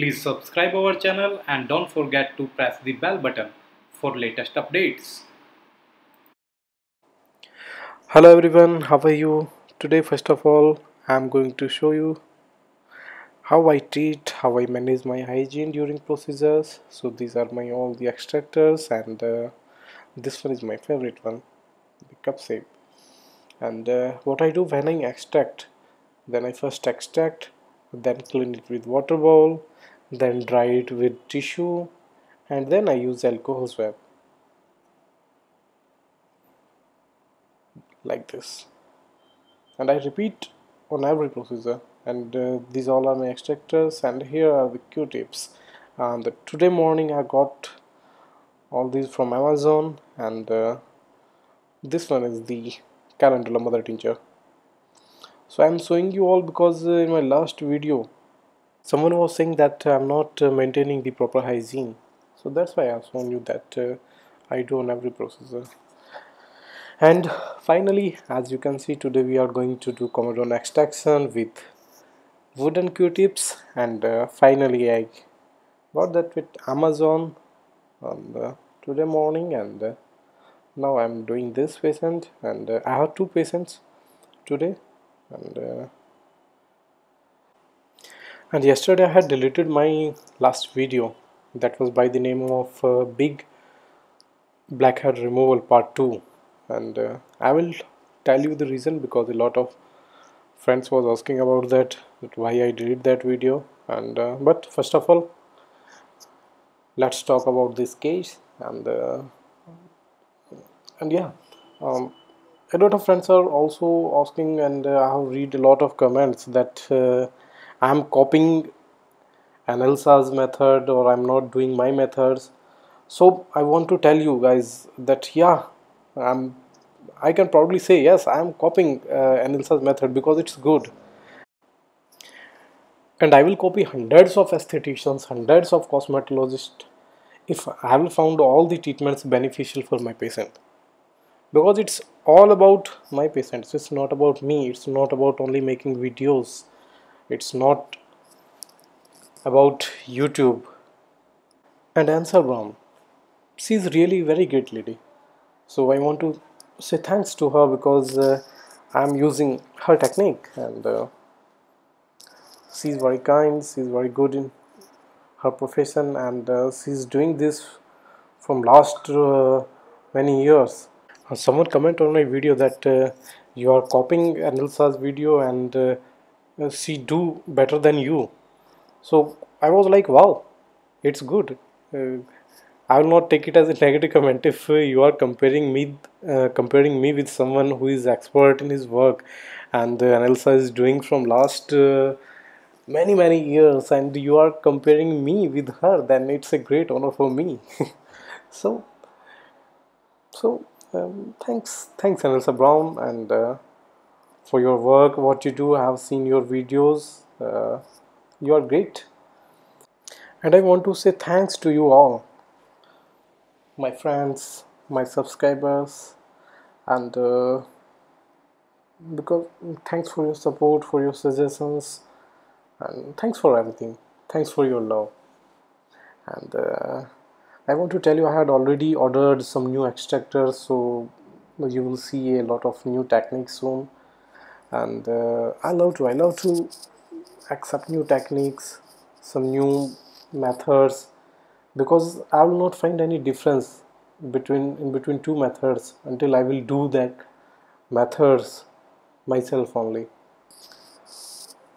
Please subscribe our channel and don't forget to press the bell button for latest updates. hello everyone how are you? Today first of all i'm going to show you how i treat how i manage my hygiene during procedures. So these are my all the extractors and uh, this one is my favorite one the cup shape. And uh, what i do when i extract then i first extract then clean it with water bowl then dry it with tissue and then i use alcohol swab. Like this. And I repeat on every procedure. And uh, these all are my extractors and here are the q-tips. And today morning I got all these from Amazon and uh, this one is the calendula mother tincture. So I'm showing you all because uh, in my last video someone was saying that I'm not uh, maintaining the proper hygiene. So that's why I've shown you that uh, I do on every procedure and finally as you can see today we are going to do comedone extraction with wooden q-tips and uh, finally I. Got that with Amazon on the today morning and uh, now I'm doing this patient and uh, I have two patients today and uh, and yesterday I had deleted my last video. That was by the name of uh, big blackhead removal part 2 and uh, I will tell you the reason because a lot of friends was asking about that, that why I did that video. And uh, but first of all let's talk about this case. And uh, and yeah um, a lot of friends are also asking and uh, I have read a lot of comments that I am copying Anelsa's method or I'm not doing my methods. So I want to tell you guys that yeah I'm I can probably say yes I am copying uh, Anelsa's method because it's good. And I will copy hundreds of aestheticians hundreds of cosmetologists if I have found all the treatments beneficial for my patient. Because it's all about my patients. It's not about me. It's not about only making videos it's not about YouTube. And Anelsa Brown she's really very great lady. So I want to say thanks to her because uh, I'm using her technique and uh, she's very kind she's very good in her profession and uh, she's doing this from last uh, many years. Uh, someone comment on my video that uh, you are copying Anelsa's video and she do better than you. So I was like wow it's good. I will not take it as a negative comment if uh, you are comparing me uh, comparing me with someone who is expert in his work and uh, Anelsa is doing from last uh, many many years and you are comparing me with her then it's a great honor for me. So so um, thanks thanks Anelsa Brown and uh, for your work what you do I have seen your videos. Uh, you are great. And I want to say thanks to you all my friends my subscribers and uh, because thanks for your support for your suggestions and thanks for everything. Thanks for your love. And uh, I want to tell you I had already ordered some new extractors so you will see a lot of new techniques soon and uh, I love to I love to accept new techniques some new methods because I will not find any difference between in between two methods until I will do that methods myself only.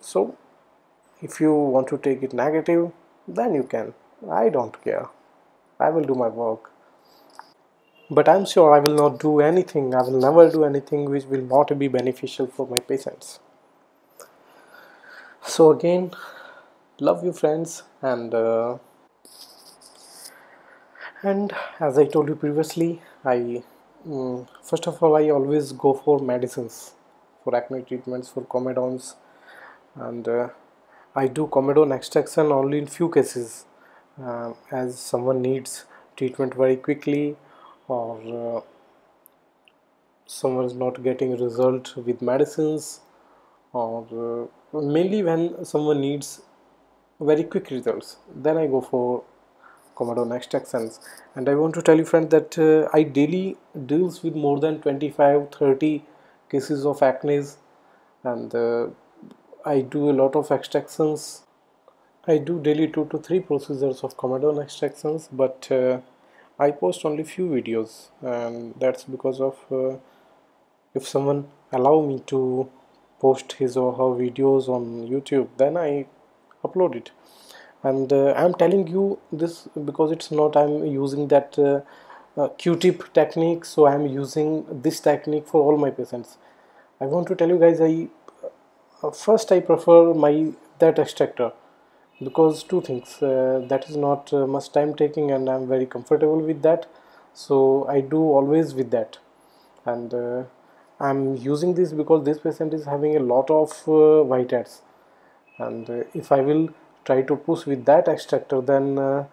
So if you want to take it negative then you can. I don't care. I will do my work but I'm sure I will not do anything. I will never do anything which will not be beneficial for my patients. So again love you friends and uh, and as I told you previously I um, first of all I always go for medicines for acne treatments for comedones and uh, I do comedone extraction only in few cases uh, as someone needs treatment very quickly or uh, someone is not getting a result with medicines or uh, mainly when someone needs very quick results then I go for Commodore Next and I want to tell you friend that uh, I daily deals with more than 25 30 cases of acne and uh, I do a lot of extractions. I do daily two to three procedures of comedone extractions but uh, I post only few videos and that's because of uh, if someone allow me to post his or her videos on YouTube then I upload it. And uh, I'm telling you this because it's not I'm using that uh, uh, Q-tip technique so I'm using this technique for all my patients. I want to tell you guys I uh, first I prefer my that extractor because two things uh, that is not uh, much time taking and I'm very comfortable with that. So I do always with that. And uh, I'm using this because this patient is having a lot of uh, whiteheads and uh, if I will try to push with that extractor then uh,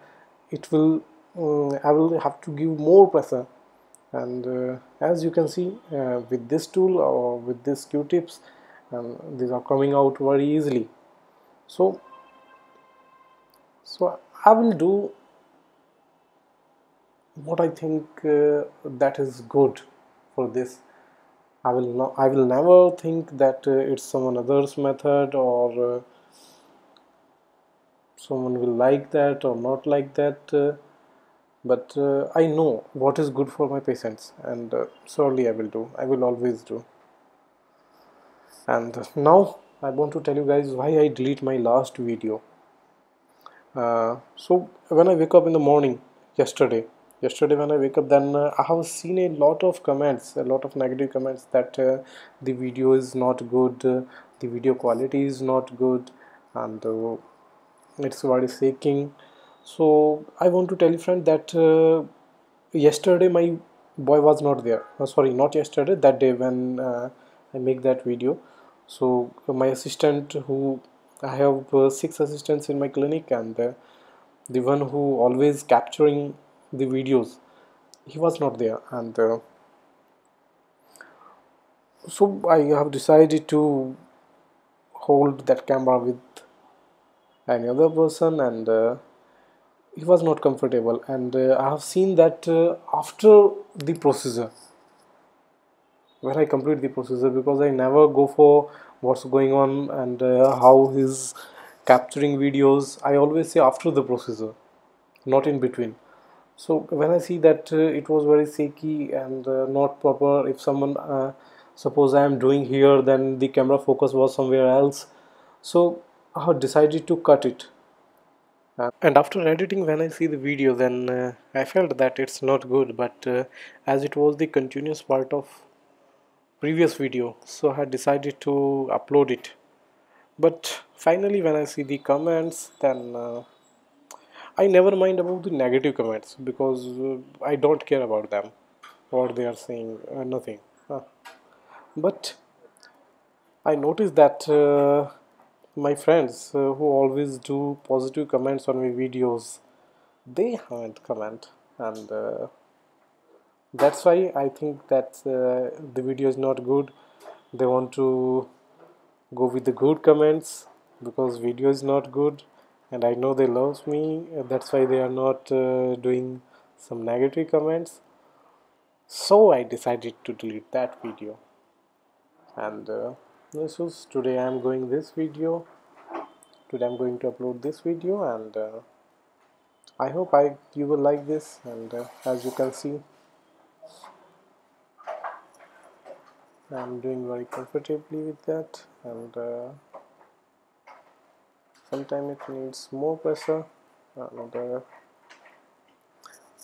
it will I will have to give more pressure. And as you can see with this tool or with this q-tips um, these are coming out very easily. So so I will do what I think uh, that is good for this. I will not I will never think that uh, it's someone other's method or uh, someone will like that or not like that uh, but uh, I know what is good for my patients and uh, surely I will do. I will always do. And now I want to tell you guys why I delete my last video uh, so when I wake up in the morning yesterday yesterday when I wake up then uh, I have seen a lot of comments a lot of negative comments that uh, the video is not good uh, the video quality is not good and uh, it's very shaking. So I want to tell you friend that yesterday my boy was not there. Sorry not yesterday that day when I make that video. So my assistant who I have uh, six assistants in my clinic and uh, the one who always capturing the videos he was not there. And uh, so I have decided to hold that camera with any other person and uh, he was not comfortable. And uh, I have seen that uh, after the procedure when I complete the procedure because I never go for what's going on and uh, how he's capturing videos. I always say after the processor not in between. So when I see that uh, it was very shaky and uh, not proper if someone uh, suppose I am doing here then the camera focus was somewhere else. So I decided to cut it. And after editing when I see the video then uh, I felt that it's not good but uh, as it was the continuous part of previous video so I decided to upload it. But finally when I see the comments then uh, I never mind about the negative comments because uh, I don't care about them what they are saying uh, nothing but I noticed that uh, my friends uh, who always do positive comments on my videos they haven't comment and uh, that's why I think that uh, the video is not good. They want to go with the good comments because video is not good and I know they love me. That's why they are not uh, doing some negative comments. So I decided to delete that video. And uh, this was today I'm going this video. Today I'm going to upload this video and uh, I hope I you will like this and uh, as you can see I'm doing very comfortably with that and uh, sometimes it needs more pressure and uh,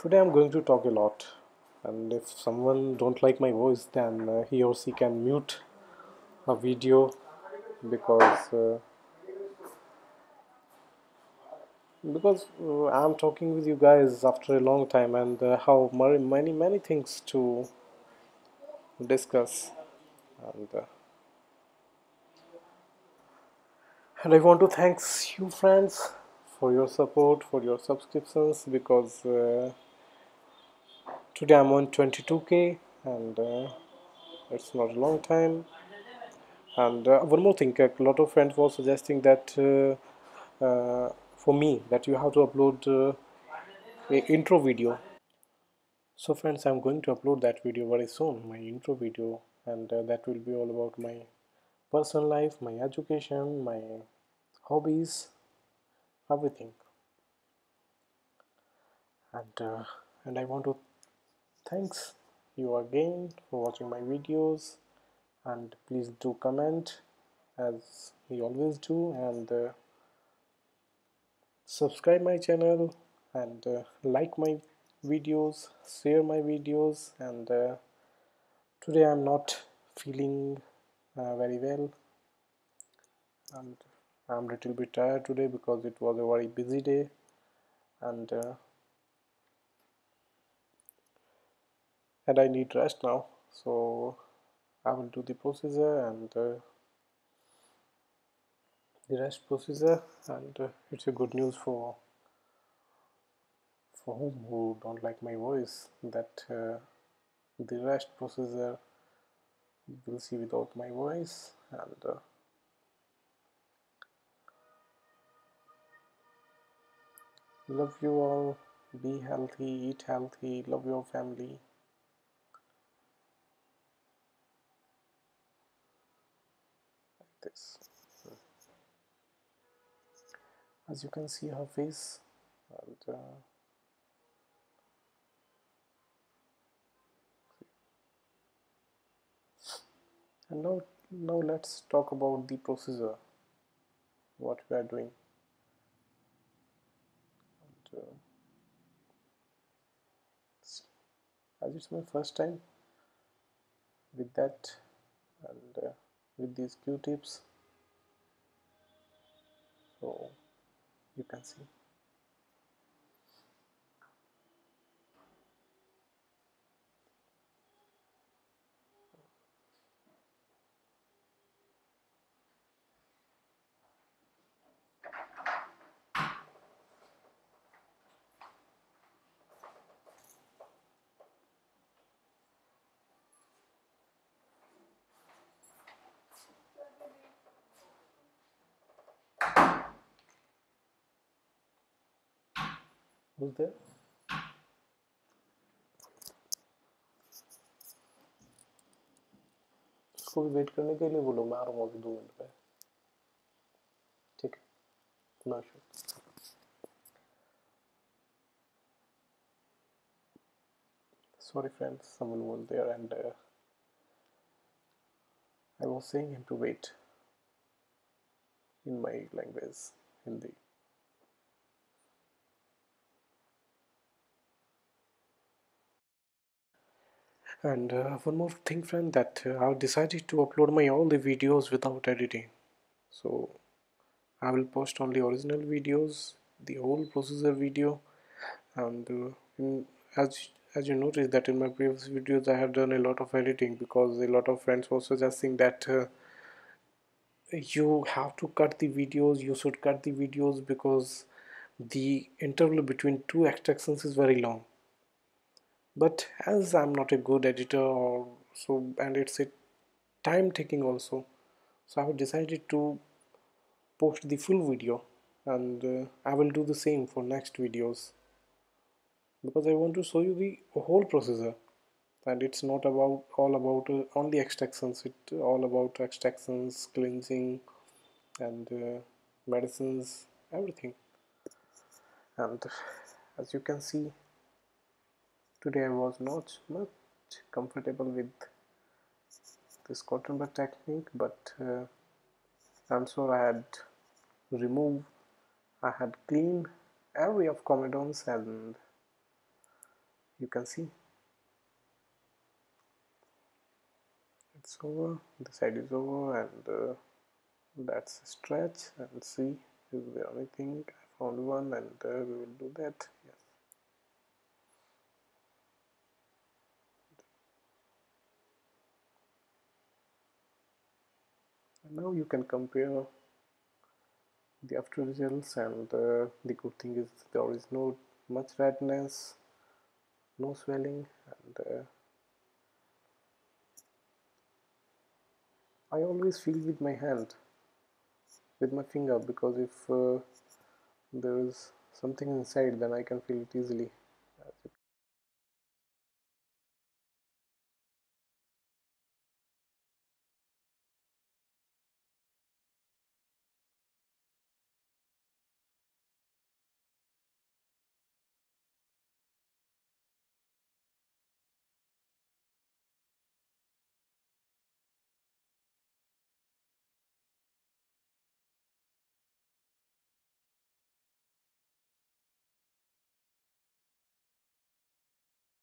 today I'm going to talk a lot and if someone don't like my voice then uh, he or she can mute a video because uh, because uh, I'm talking with you guys after a long time and uh, how many many things to discuss and uh, and I want to thank you friends for your support for your subscriptions because uh, today I'm on 22k and uh, it's not a long time. And uh, one more thing a lot of friends were suggesting that uh, uh, for me that you have to upload uh, a intro video. So friends i'm going to upload that video very soon my intro video and uh, that will be all about my personal life my education my hobbies everything. And uh, and i want to thanks you again for watching my videos. And please do comment as you always do. And uh, subscribe my channel. And uh, like my videos share my videos. And uh, today I'm not feeling uh, very well. And I'm a little bit tired today because it was a very busy day. And uh, and I need rest now. So I will do the procedure and uh, the rest procedure. And uh, it's a good news for for whom who don't like my voice that uh, the rest processor you will see without my voice and uh, love you all be healthy eat healthy love your family. Like this. As you can see her face and uh, and now now let's talk about the procedure what we are doing. And, uh, as it's my first time with that and uh, with these q-tips so you can see who's उसको भी wait करने के लिए बोलो मैं आ रहा हूँ अभी दो मिनट में ठीक है no issue sorry friends someone was there and uh, I was saying him to wait in my language Hindi and uh, one more thing friend that uh, I've decided to upload my all the videos without editing. So I will post only original videos the whole procedure video and uh, in, as as you notice that in my previous videos I have done a lot of editing because a lot of friends were suggesting that uh, you have to cut the videos you should cut the videos because the interval between two extractions is very long but as I'm not a good editor or so and it's a time taking also so I have decided to post the full video and uh, I will do the same for next videos. Because I want to show you the whole procedure and it's not about all about uh, only extractions. It's all about extractions cleansing and uh, medicines everything. And as you can see today I was not much comfortable with this cotton bud technique but uh, I'm sure I had removed I had cleaned every of comedones and you can see. It's over the side is over and uh, that's a stretch and see is there anything I found one and uh, we will do that yes and now you can compare the after results and uh, the good thing is there is no much redness no swelling and uh, I always feel with my hand with my finger because if uh, there is something inside then I can feel it easily